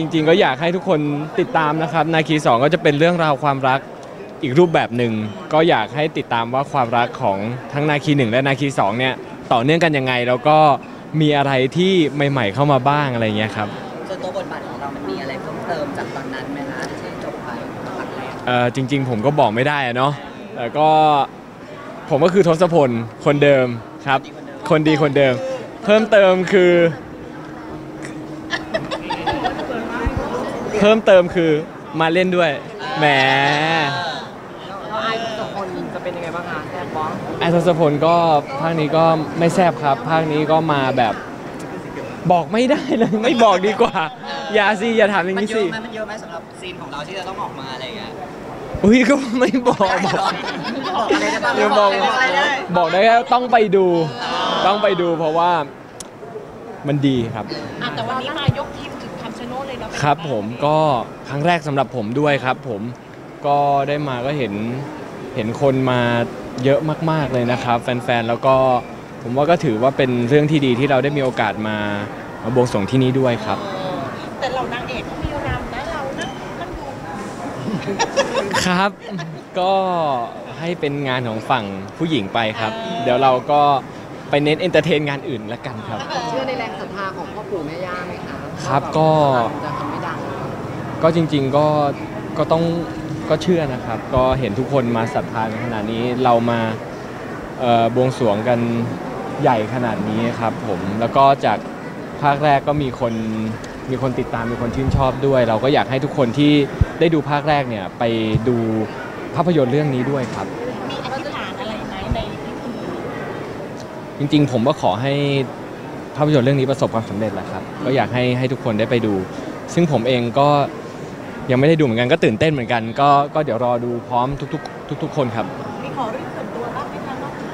จริงๆ ก็อยากให้ทุกคนติดตามนะครับนาคี2ก็จะเป็นเรื่องราวความรักอีกรูปแบบหนึ่งก็อยากให้ติดตามว่าความรักของทั้งนาคี1และนาคี2เนี่ยต่อเนื่องกันยังไง แล้วก็มีอะไรที่ใหม่ๆเข้ามาบ้างอะไรเงี้ยครับส่วนตัวบทบาทของเรามันมีอะไรเพิ่มเติมจากตอนนั้นไหมคะที่จบไปครั้งแรกเอ่อจริง ๆ ผมก็บอกไม่ได้อะเนาะแต่ก็ผมก็คือทศพลคนเดิมครับ คนดีคนเดิม เพิ่มเติมคือ เพิ่มเติมคือมาเล่นด้วยแหมแล้วไอ้สองคนจะเป็นยังไงบ้างคะแซ่บบ้องไอทศพลก็ภาคนี้ก็ไม่แซบครับภาคนี้ก็มาแบบบอกไม่ได้เลยไม่บอกดีกว่า อย่าสิอย่าถามอย่างมันนี้เยสิอะไหมมันเยอะไหมสำหรับซีนของเราที่จะต้องออกมาอะไรอย่างเงี้ย อุ้ยก็ไม่บอกบอกบอกอะไรได้บ้างเดี๋ยวบอกบอกอะไรได้บอกได้แค่ต้องไปดู ต้องไปดูเพราะว่ามันดีครับ อะแต่วันนี้มายกทีมถึงคำชะโนดเลยเนาะเป็นครับไงางผมก็ครั้งแรกสำหรับผมด้วยครับ ผมก็ได้มาก็เห็นเห็นคนมาเยอะมาก ๆเลยนะครับ แฟนๆแล้วก็ผมว่าก็ถือว่าเป็นเรื่องที่ดีที่เราได้มีโอกาสมามาบวงสรวงที่นี่ด้วยครับแต่เรานางเอกก็มีรำนะเรานั่งนั่งดูครับ ก็ให้เป็นงานของฝั่งผู้หญิงไปครับ เดี๋ยวเราก็ไปเน้น entertain งานอื่นละกันครับ เชื่อในแรงศรัทธาของพ่อปู่แม่ย่าไหมคะ ครับก็จะทำไม่ดังก็จริง ๆก็ก็ต้องก็เชื่อนะครับ ก็เห็นทุกคนมาศรัทธากันขนาดนี้เรามาเอ่อบวงสรวงกันใหญ่ขนาดนี้ครับผมแล้วก็จากภาคแรกก็มีคนมีคนติดตามมีคนชื่นชอบด้วย เราก็อยากให้ทุกคนที่ได้ดูภาคแรกเนี่ยไปดูภาพยนตร์เรื่องนี้ด้วยครับ มีอธิษฐานอะไรไหมในพิธีจริง ๆ ผมก็ขอให้ ภาพยนตร์เรื่องนี้ประสบความสำเร็จแหละครับ ก็อยากให้ให้ทุกคนได้ไปดู ซึ่งผมเองก็ยังไม่ได้ดูเหมือนกันก็ตื่นเต้นเหมือนกัน ก็ก็เดี๋ยวรอดูพร้อมทุกๆ ทุก ๆ คนครับ มีขอเรื่องส่วนตัวบ้างไหมคะนอกจา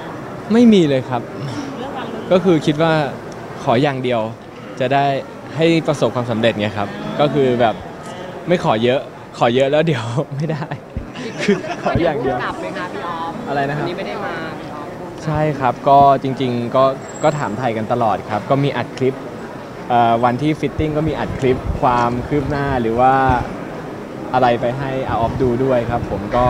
กไม่มีเลยครับ เรื่องราวเลยก็คือคิดว่าขออย่างเดียวจะได้ให้ประสบความสำเร็จไงครับ ก็คือแบบไม่ขอเยอะ ขอเยอะแล้วเดี๋ยว ไม่ได้ คือขออย่างเดียว กลับไหมคะพี่ออฟอะไรนะครับวันนี้ไม่ได้มาพี่ออฟ ใช่ครับก็จริงๆก็ก็ถามไถ่กันตลอดครับ ก็มีอัดคลิปเอ่อวันที่ fitting ก็มีอัดคลิปความคืบหน้าหรือว่าอะไรไปให้อาออฟดูด้วยครับผมก็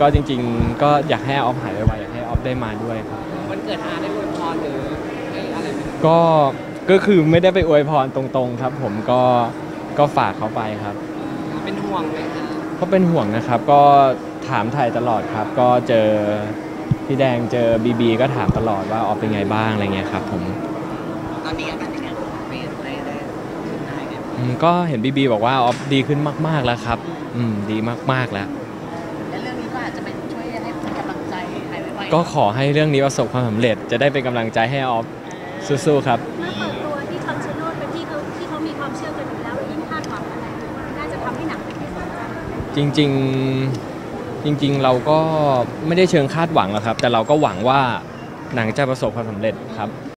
ก็จริง ๆ ก็อยากให้อาออฟหายไวๆอยากให้อาออฟได้มาด้วยครับ วันเกิดอาได้อวยพรหรือให้อะไรไหมก็ก็คือไม่ได้ไปอวยพรตรงๆครับ ผมก็ก็ฝากเขาไปครับ เป็นห่วงไหมคะก็เป็นห่วงนะครับก็ถามไทยตลอดครับ ก็เจอ พี่แดงเจอบีบีก็ถามตลอดว่าออฟเป็นไงบ้างอะไรเงี้ยครับผมตอนนี้อาการยังไงไม่ได้ได้ขึ้นได้ไงอืมก็เห็นบีบีบอกว่าออฟดีขึ้นมาก ๆแล้วครับ อืมดีมากๆแล้ว และเรื่องนี้ก็อาจจะเป็นช่วยให้เป็นกำลังใจหายไวๆก็ขอให้เรื่องนี้ประสบความสำเร็จ จะได้เป็นกำลังใจให้ออฟสู้ๆครับถ้าเปิดตัวที่คำชะโนดเป็นที่เขาที่เขามีความเชื่อกันอยู่แล้วแล้วยิ่งคาดหวังอะไรมันน่าจะทำให้หนังเป็นที่สนใจ จริง ๆ จริงๆ เราก็ไม่ได้เชิงคาดหวังหรอกครับ แต่เราก็หวังว่าหนังจะประสบความสำเร็จครับ